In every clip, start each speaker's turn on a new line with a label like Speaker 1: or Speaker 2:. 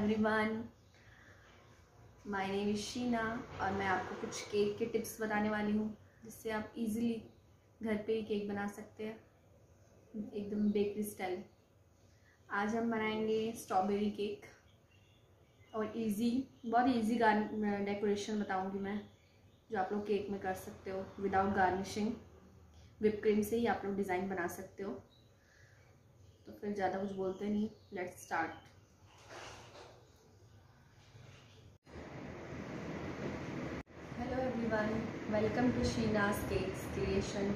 Speaker 1: Everyone my name is Sheena और मैं आपको कुछ केक के टिप्स बताने वाली हूँ, जिससे आप इजीली घर पे ही केक बना सकते हैं, एकदम बेकरी स्टाइल आज हम बनाएँगे स्ट्रॉबेरी केक और इजी बहुत इजी डेकोरेशन बताऊँगी मैं, जो आप लोग केक में कर सकते हो विदाउट गार्निशिंग विप क्रीम से ही आप लोग डिज़ाइन बना सकते हो. तो फिर ज़्यादा कुछ बोलते नहीं let's start everyone welcome to Sheena's cakes creation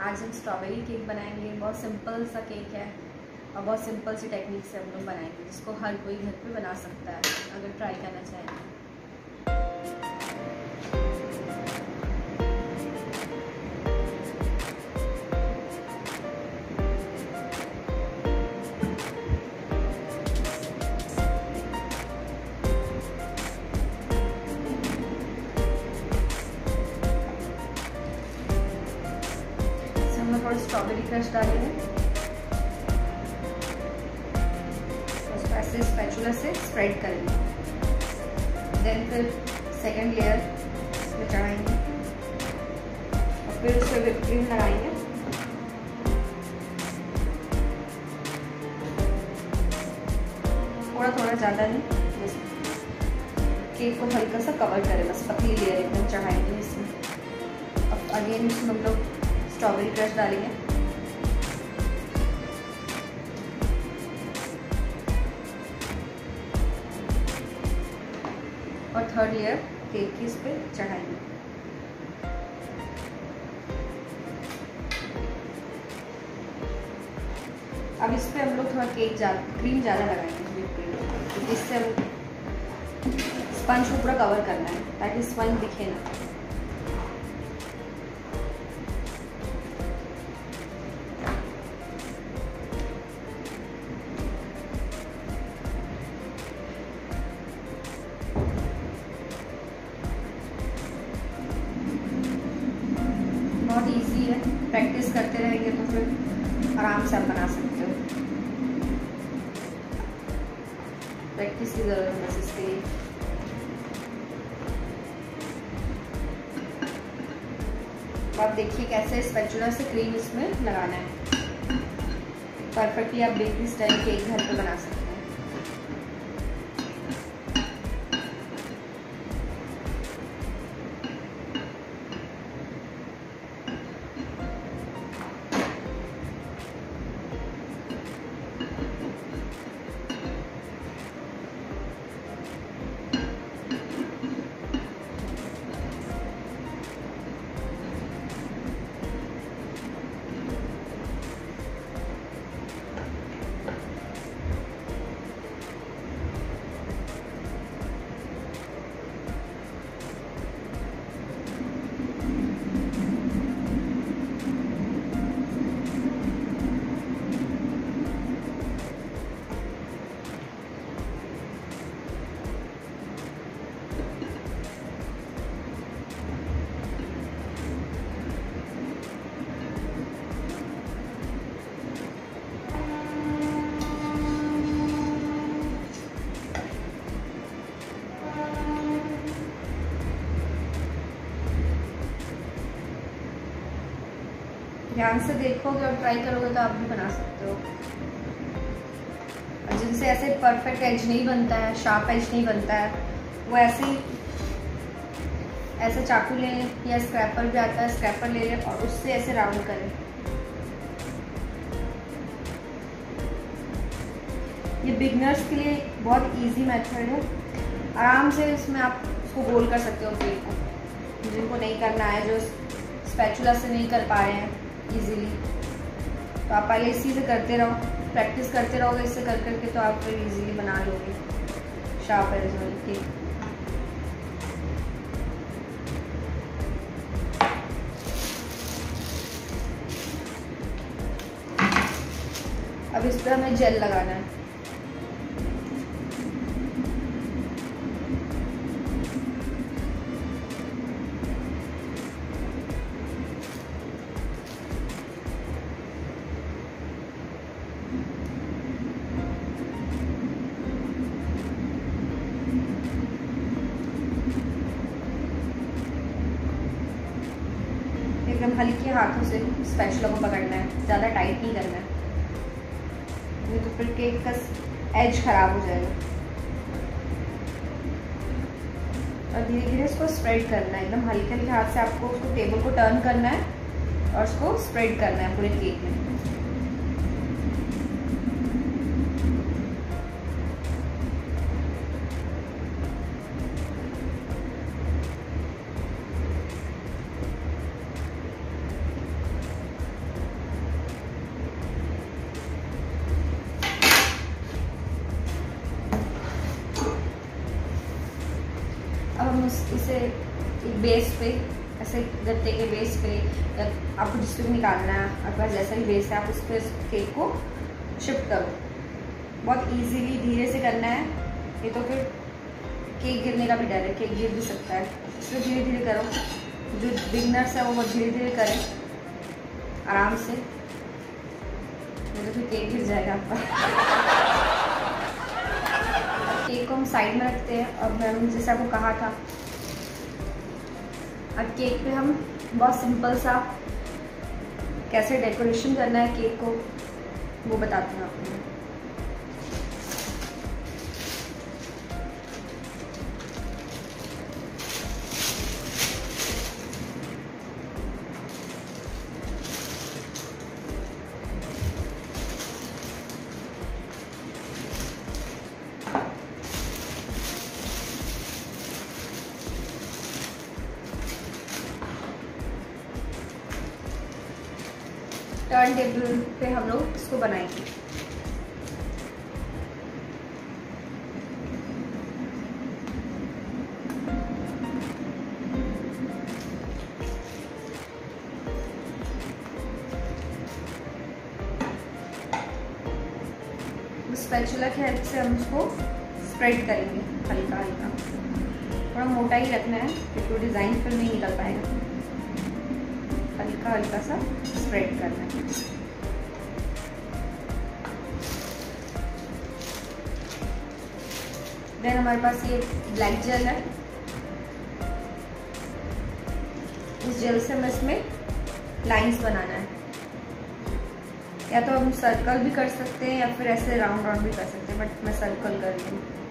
Speaker 1: आज हम स्ट्रॉबेरी केक बनाएँगे। बहुत सिंपल सा केक है और बहुत सिंपल सी टेक्निक से हम लोग बनाएँगे, जिसको हर कोई घर पे बना सकता है, अगर ट्राई करना चाहें स्ट्रॉबेरी क्रश डालेंगे उसको ऐसे स्पैचुला से स्प्रेड करेंगे। देन फिर सेकंड लेयर इसमें चढ़ाएँगे और फिर उस पर क्रीम लगाएँगे। थोड़ा थोड़ा ज़्यादा नहीं केक को हल्का सा कवर करें, बस पतली लेयर एकदम चढ़ाएँगे इसमें। अब अगेन इसमें हम लोग स्ट्रॉबेरी क्रश डालेंगे। थर्ड लेयर केक की इस पर चढ़ाएँगे। अब इस पर हम लोग थोड़ा केक जा क्रीम ज़्यादा लगाएँगे इससे हम स्पंज को पूरा कवर करना है, ताकि स्पंज दिखे ना। तो आराम से आप बना सकते हो। प्रैक्टिस की ज़रूरत है इसके। लिए आप देखिए कैसे स्पैचुला से क्रीम इसमें लगाना है। परफेक्टली आप बेकरी स्टाइल केक घर पर बना सकते ध्यान से देखोगे और ट्राई करोगे तो आप भी बना सकते हो। जिनसे ऐसे परफेक्ट एज नहीं बनता है शार्प एज नहीं बनता है, वो ऐसे ही ऐसे चाकू ले या स्क्रैपर भी आता है स्क्रैपर ले लें और उससे ऐसे राउंड करें। ये बिगनर्स के लिए बहुत इजी मेथड है। आराम से इसमें आप उसको गोल कर सकते हो केक को। जिनको नहीं करना है, जो स्पैचुला से नहीं कर पा रहे हैं। इजीली तो आप पहले इसी से करते रहो प्रैक्टिस करते रहोगे इससे कर करके तो आप फिर इजीली बना लोगे। शार्प एज के अब इस पर हमें जेल लगाना है। हल्के हाथों से स्पेशलों को पकड़ना है, ज़्यादा टाइट नहीं करना है। नहीं तो फिर केक का एज ख़राब हो जाएगा। और धीरे धीरे इसको स्प्रेड करना है, एकदम हल्के हल्के हाथ से आपको उसको टेबल को टर्न करना है और उसको स्प्रेड करना है पूरे केक में। उस इसे बेस पे, ऐसे गत्ते के बेस पे या आपको जिस पे भी निकालना है, आपके पास जैसा भी बेस है, आप उस पर केक को शिफ्ट करो। बहुत इजीली धीरे से करना है ये तो फिर केक गिरने का भी डर है केक गिर भी सकता है। इसलिए धीरे धीरे करो। जो बिगनर्स है, वो बहुत धीरे धीरे करें, आराम से। नहीं तो फिर केक गिर जाएगा आपका। केक को हम साइड में रखते हैं। और मैम जैसे आपको कहा था, अब केक पे हम बहुत सिंपल सा कैसे डेकोरेशन करना है केक को, वो बताते हैं आपको। टर्न टेबल पे हम लोग इसको बनाएँगे। स्पैचुला की हेल्प से हम उसको स्प्रेड करेंगे हल्का हल्का थोड़ा मोटा ही रखना है, क्योंकि डिज़ाइन फिर नहीं निकल पाएगा। हल्का हल्का सा स्प्रेड करना है। देन हमारे पास ये ब्लैक जेल है। इस जेल से हमें इसमें लाइंस बनाना है। या तो हम सर्कल भी कर सकते हैं या फिर ऐसे राउंड राउंड भी कर सकते हैं बट मैं सर्कल कर रही हूँ।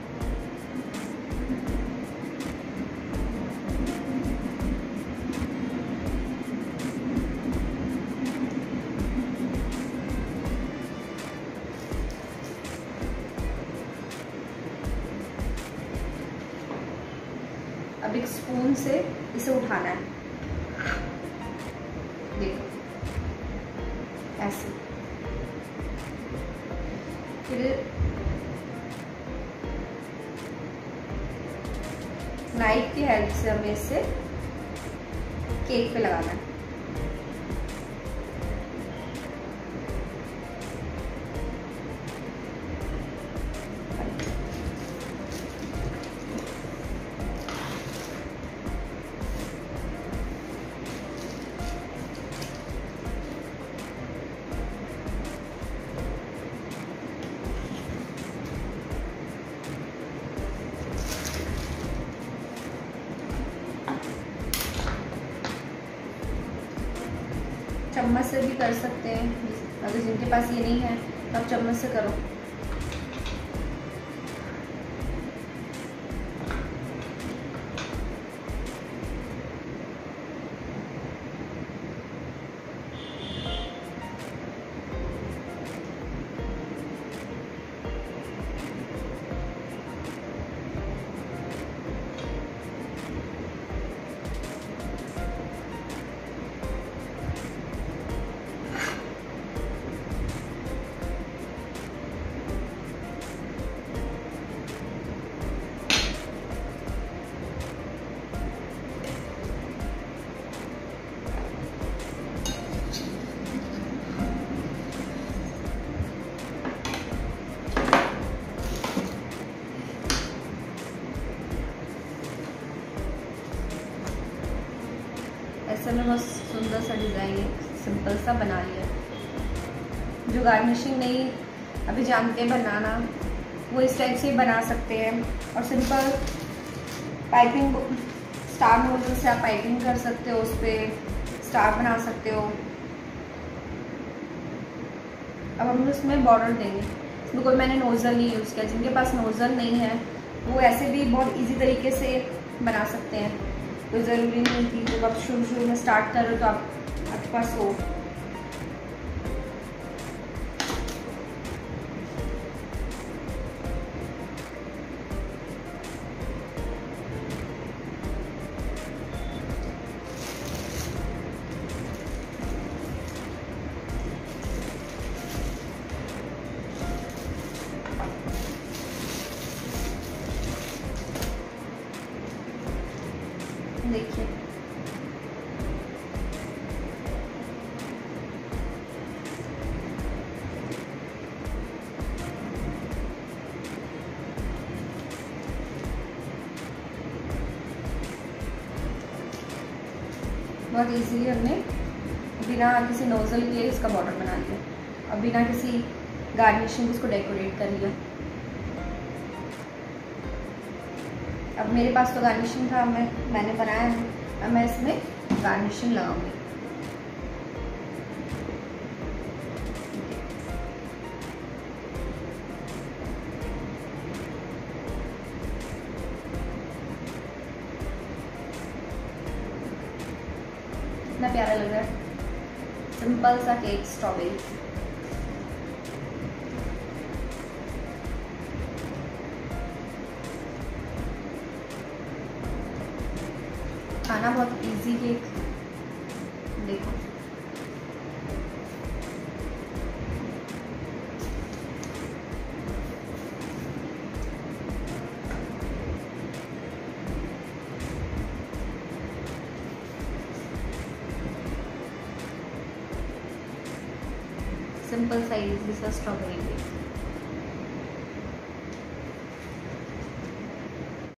Speaker 1: एक स्पून से इसे उठाना है। देखो। ऐसे। फिर नाइफ की हेल्प से हमें इसे केक पे लगाना है। चम्मच से भी कर सकते हैं। अगर जिनके पास ये नहीं है तो आप चम्मच से करो। सिंपल सा बना लिया। जो गार्निशिंग नहीं, अभी जानते हैं बनाना, वो इस टाइप से बना सकते हैं। और सिंपल पाइपिंग स्टार नोजल से आप पाइपिंग कर सकते हो, उस पर स्टार बना सकते हो। अब हम उसमें बॉर्डर देंगे। इसमें कोई मैंने नोज़ल नहीं यूज़ किया। जिनके पास नोज़ल नहीं है, वो ऐसे भी बहुत इजी तरीके से बना सकते हैं। कोई ज़रूरी नहीं कि जब आप शुरू शुरू में स्टार्ट कर रहे हो तो आप, आपके पास हो। देखिए। बहुत इजीली हमने। बिना किसी नोज़ल के इसका बॉर्डर बना लिया और बिना किसी गार्निशिंग इसको डेकोरेट कर लिया। अब मेरे पास तो गार्निशिंग था, मैं, मैंने बनाया है। अब मैं इसमें गार्निशिंग लगाऊँगी। कितना प्यारा लग रहा है। सिंपल सा केक, स्ट्रॉबेरी। इजी केक देखो। Simple size strawberry cake